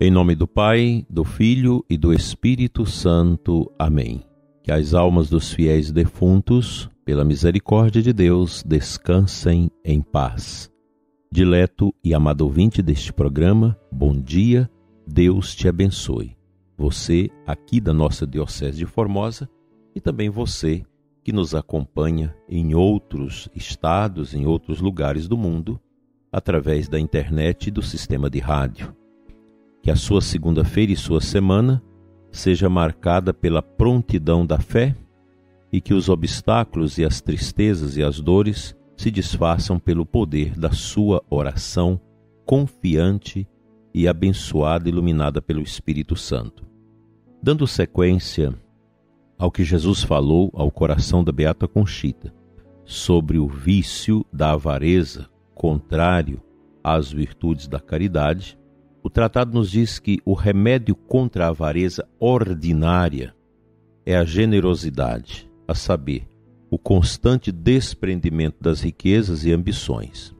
Em nome do Pai, do Filho e do Espírito Santo. Amém. Que as almas dos fiéis defuntos, pela misericórdia de Deus, descansem em paz. Dileto e amado ouvinte deste programa, bom dia, Deus te abençoe. Você, aqui da nossa Diocese de Formosa, e também você que nos acompanha em outros estados, em outros lugares do mundo, através da internet e do sistema de rádio. Que a sua segunda-feira e sua semana seja marcada pela prontidão da fé e que os obstáculos e as tristezas e as dores se desfaçam pelo poder da sua oração confiante e abençoada, iluminada pelo Espírito Santo. Dando sequência ao que Jesus falou ao coração da Beata Conchita sobre o vício da avareza, contrário às virtudes da caridade, o tratado nos diz que o remédio contra a avareza ordinária é a generosidade, a saber, o constante desprendimento das riquezas e ambições.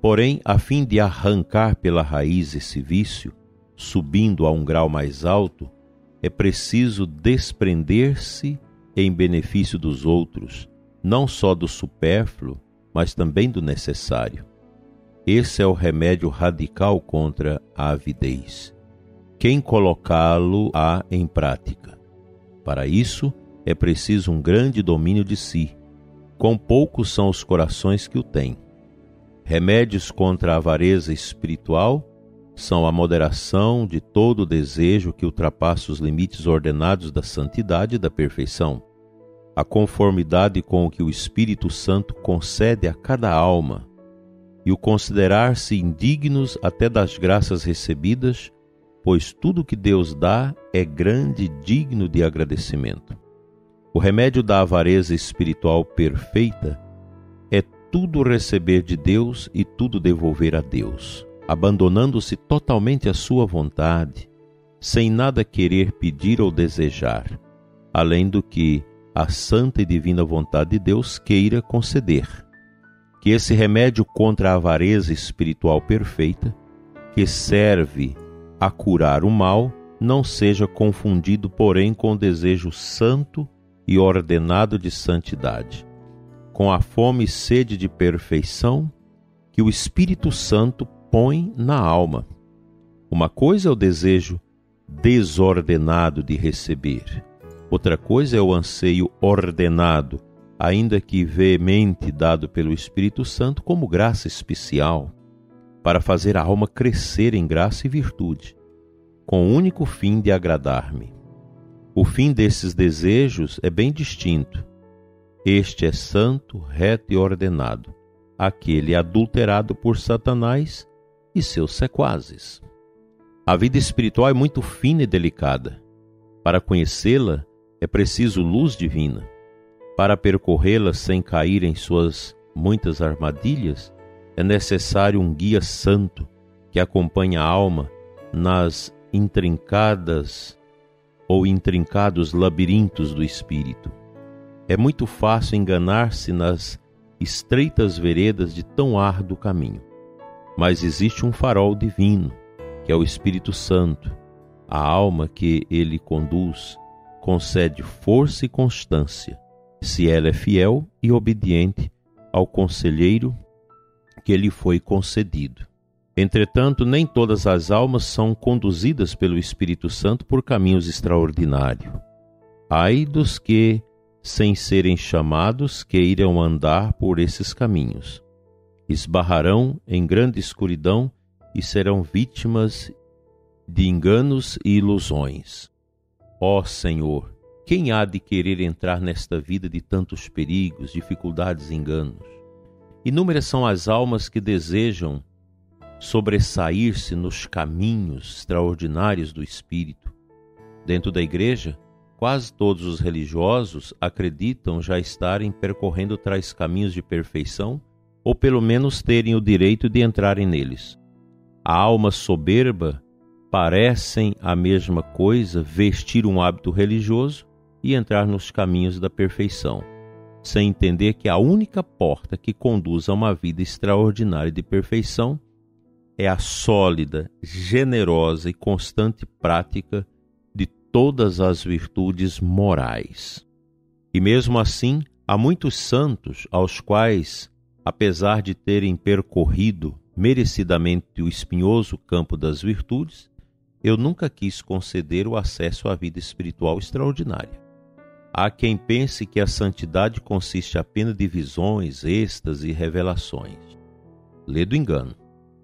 Porém, a fim de arrancar pela raiz esse vício, subindo a um grau mais alto, é preciso desprender-se em benefício dos outros, não só do supérfluo, mas também do necessário. Esse é o remédio radical contra a avidez. Quem colocá-lo-á em prática? Para isso, é preciso um grande domínio de si. Com poucos são os corações que o têm. Remédios contra a avareza espiritual são a moderação de todo desejo que ultrapassa os limites ordenados da santidade e da perfeição, a conformidade com o que o Espírito Santo concede a cada alma, e o considerar-se indignos até das graças recebidas, pois tudo que Deus dá é grande e digno de agradecimento. O remédio da avareza espiritual perfeita é tudo receber de Deus e tudo devolver a Deus, abandonando-se totalmente à sua vontade, sem nada querer pedir ou desejar, além do que a santa e divina vontade de Deus queira conceder que esse remédio contra a avareza espiritual perfeita, que serve a curar o mal, não seja confundido, porém, com o desejo santo e ordenado de santidade, com a fome e sede de perfeição que o Espírito Santo põe na alma. Uma coisa é o desejo desordenado de receber, outra coisa é o anseio ordenado ainda que veemente dado pelo Espírito Santo como graça especial, para fazer a alma crescer em graça e virtude, com o único fim de agradar-me. O fim desses desejos é bem distinto. Este é santo, reto e ordenado, aquele adulterado por Satanás e seus sequazes. A vida espiritual é muito fina e delicada. Para conhecê-la, é preciso luz divina para percorrê-la sem cair em suas muitas armadilhas, é necessário um guia santo que acompanhe a alma nas intrincadas ou intrincados labirintos do espírito. É muito fácil enganar-se nas estreitas veredas de tão árduo caminho. Mas existe um farol divino, que é o Espírito Santo. A alma que ele conduz concede força e constância se ela é fiel e obediente ao conselheiro que lhe foi concedido. Entretanto, nem todas as almas são conduzidas pelo Espírito Santo por caminhos extraordinários. Ai dos que, sem serem chamados, queiram andar por esses caminhos. Esbarrarão em grande escuridão e serão vítimas de enganos e ilusões. Ó Senhor, quem há de querer entrar nesta vida de tantos perigos, dificuldades e enganos? Inúmeras são as almas que desejam sobressair-se nos caminhos extraordinários do Espírito. Dentro da igreja, quase todos os religiosos acreditam já estarem percorrendo tais caminhos de perfeição, ou pelo menos terem o direito de entrarem neles. A alma soberba parecem a mesma coisa vestir um hábito religioso e entrar nos caminhos da perfeição, sem entender que a única porta que conduz a uma vida extraordinária de perfeição é a sólida, generosa e constante prática de todas as virtudes morais. E mesmo assim, há muitos santos aos quais, apesar de terem percorrido merecidamente o espinhoso campo das virtudes, eu nunca quis conceder o acesso à vida espiritual extraordinária. Há quem pense que a santidade consiste apenas de visões, êxtase e revelações. Lê do engano.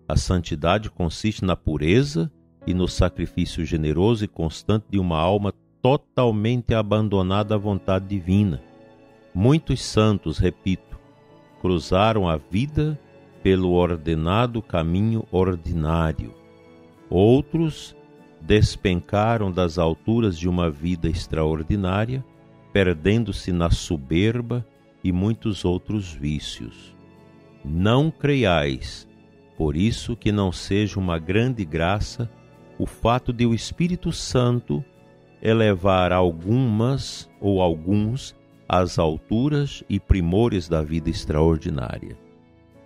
A santidade consiste na pureza e no sacrifício generoso e constante de uma alma totalmente abandonada à vontade divina. Muitos santos, repito, cruzaram a vida pelo ordenado caminho ordinário. Outros despencaram das alturas de uma vida extraordinária perdendo-se na soberba e muitos outros vícios. Não creiais, por isso que não seja uma grande graça o fato de o Espírito Santo elevar algumas ou alguns às alturas e primores da vida extraordinária.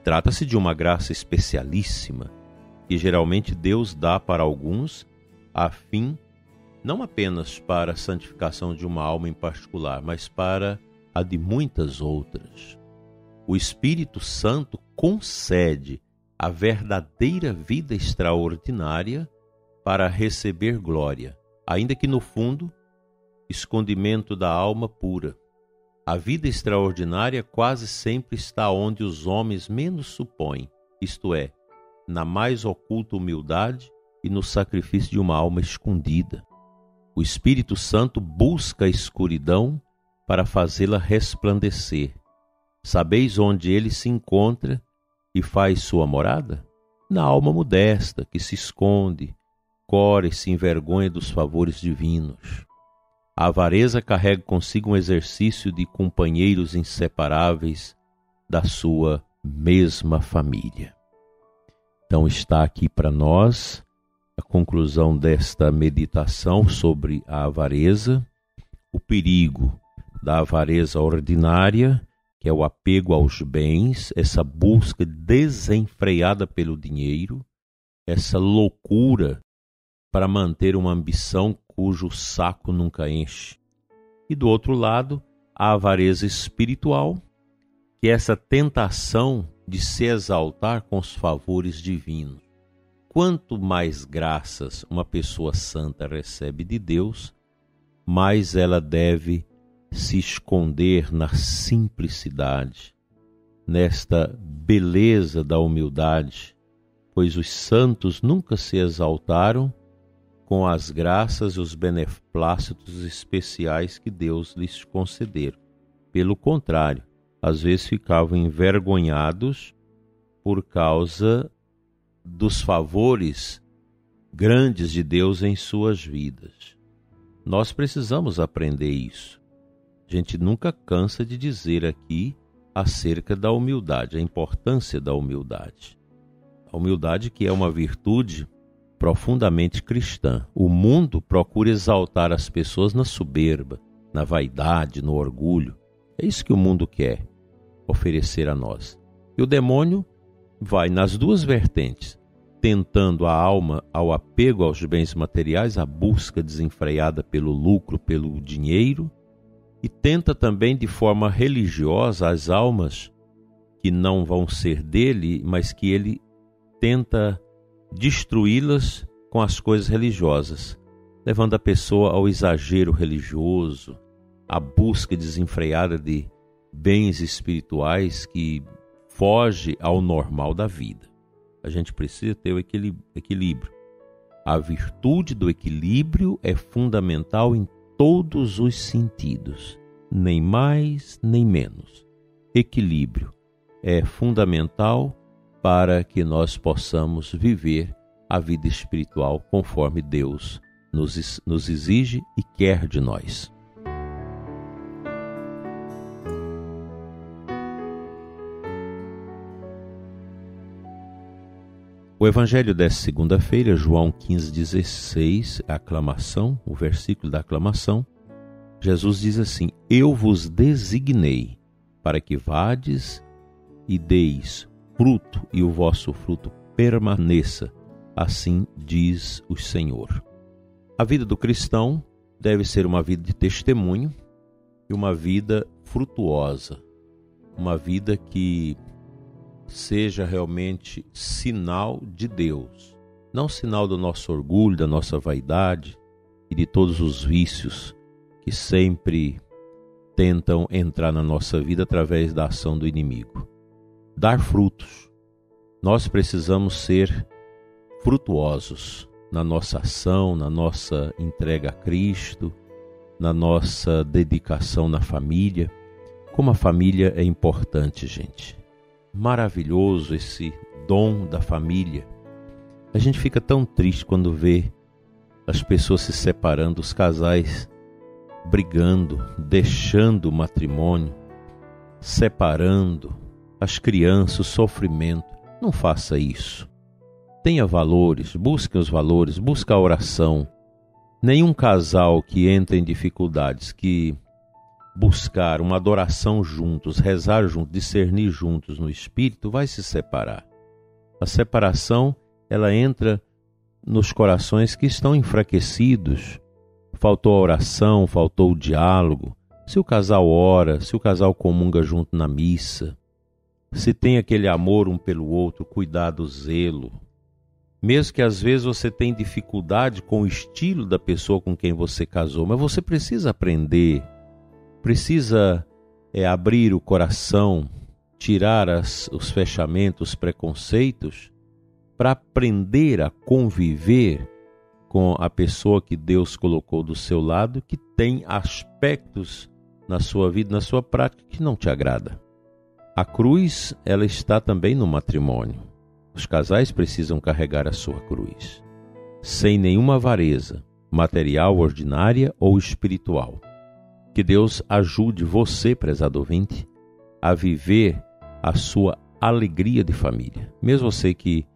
Trata-se de uma graça especialíssima que geralmente Deus dá para alguns a fim não apenas para a santificação de uma alma em particular, mas para a de muitas outras. O Espírito Santo concede a verdadeira vida extraordinária para receber glória, ainda que no fundo, escondimento da alma pura. A vida extraordinária quase sempre está onde os homens menos supõem, isto é, na mais oculta humildade e no sacrifício de uma alma escondida. O Espírito Santo busca a escuridão para fazê-la resplandecer. Sabeis onde ele se encontra e faz sua morada? Na alma modesta que se esconde, core se envergonha dos favores divinos. A avareza carrega consigo um exercício de companheiros inseparáveis da sua mesma família. Então está aqui para nós a conclusão desta meditação sobre a avareza, o perigo da avareza ordinária, que é o apego aos bens, essa busca desenfreada pelo dinheiro, essa loucura para manter uma ambição cujo saco nunca enche. E do outro lado, a avareza espiritual, que é essa tentação de se exaltar com os favores divinos quanto mais graças uma pessoa santa recebe de Deus, mais ela deve se esconder na simplicidade, nesta beleza da humildade, pois os santos nunca se exaltaram com as graças e os beneplácitos especiais que Deus lhes concederam. Pelo contrário, às vezes ficavam envergonhados por causa dos favores grandes de Deus em suas vidas. Nós precisamos aprender isso. A gente nunca cansa de dizer aqui acerca da humildade, a importância da humildade. A humildade que é uma virtude profundamente cristã. O mundo procura exaltar as pessoas na soberba, na vaidade, no orgulho. É isso que o mundo quer oferecer a nós. E o demônio vai nas duas vertentes tentando a alma ao apego aos bens materiais, à busca desenfreada pelo lucro, pelo dinheiro, e tenta também de forma religiosa as almas que não vão ser dele, mas que ele tenta destruí-las com as coisas religiosas, levando a pessoa ao exagero religioso, à busca desenfreada de bens espirituais que foge ao normal da vida a gente precisa ter o equilíbrio. A virtude do equilíbrio é fundamental em todos os sentidos, nem mais nem menos. Equilíbrio é fundamental para que nós possamos viver a vida espiritual conforme Deus nos, exige e quer de nós. O evangelho dessa segunda-feira, João 15,16, a aclamação, o versículo da aclamação, Jesus diz assim: Eu vos designei para que vades e deis fruto, e o vosso fruto permaneça, assim diz o Senhor. A vida do cristão deve ser uma vida de testemunho e uma vida frutuosa, uma vida que seja realmente sinal de Deus, não sinal do nosso orgulho, da nossa vaidade e de todos os vícios que sempre tentam entrar na nossa vida através da ação do inimigo. Dar frutos. Nós precisamos ser frutuosos na nossa ação, na nossa entrega a Cristo, na nossa dedicação na família. Como a família é importante, gente maravilhoso esse dom da família. A gente fica tão triste quando vê as pessoas se separando, os casais brigando, deixando o matrimônio, separando, as crianças, o sofrimento. Não faça isso. Tenha valores, busque os valores, busque a oração. Nenhum casal que entra em dificuldades, que buscar uma adoração juntos, rezar juntos, discernir juntos no espírito, vai se separar. A separação, ela entra nos corações que estão enfraquecidos. Faltou a oração, faltou o diálogo. Se o casal ora, se o casal comunga junto na missa, se tem aquele amor um pelo outro, cuidado, zelo. Mesmo que às vezes você tenha dificuldade com o estilo da pessoa com quem você casou, mas você precisa aprender precisa é, abrir o coração, tirar as, os fechamentos, os preconceitos, para aprender a conviver com a pessoa que Deus colocou do seu lado, que tem aspectos na sua vida, na sua prática que não te agrada. A cruz, ela está também no matrimônio. Os casais precisam carregar a sua cruz, sem nenhuma avareza, material, ordinária ou espiritual. Que Deus ajude você, prezado ouvinte, a viver a sua alegria de família. Mesmo você que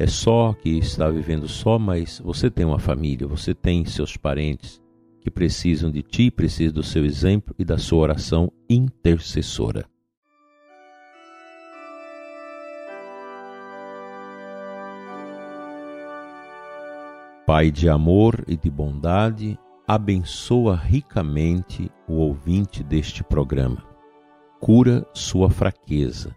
é só, que está vivendo só, mas você tem uma família, você tem seus parentes que precisam de ti, precisam do seu exemplo e da sua oração intercessora. Pai de amor e de bondade, abençoa ricamente o ouvinte deste programa. Cura sua fraqueza,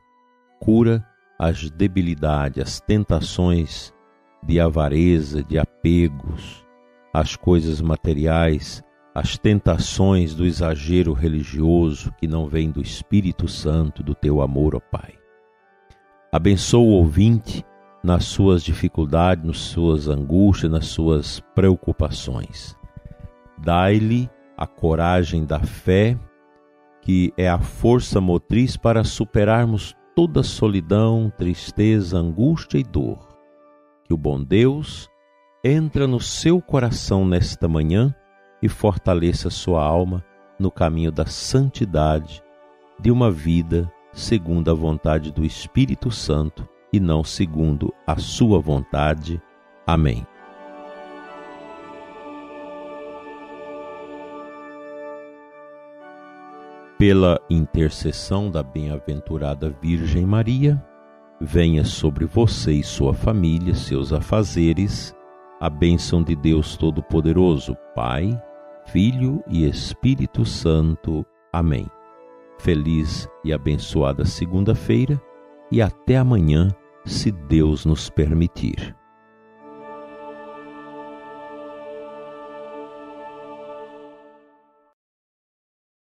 cura as debilidades, as tentações de avareza, de apegos às coisas materiais, as tentações do exagero religioso que não vem do Espírito Santo, do teu amor, ó Pai. Abençoa o ouvinte nas suas dificuldades, nas suas angústias, nas suas preocupações Dai-lhe a coragem da fé, que é a força motriz para superarmos toda solidão, tristeza, angústia e dor. Que o bom Deus entra no seu coração nesta manhã e fortaleça sua alma no caminho da santidade, de uma vida segundo a vontade do Espírito Santo e não segundo a sua vontade. Amém. Pela intercessão da bem-aventurada Virgem Maria, venha sobre você e sua família, seus afazeres, a bênção de Deus Todo-Poderoso, Pai, Filho e Espírito Santo. Amém. Feliz e abençoada segunda-feira e até amanhã, se Deus nos permitir.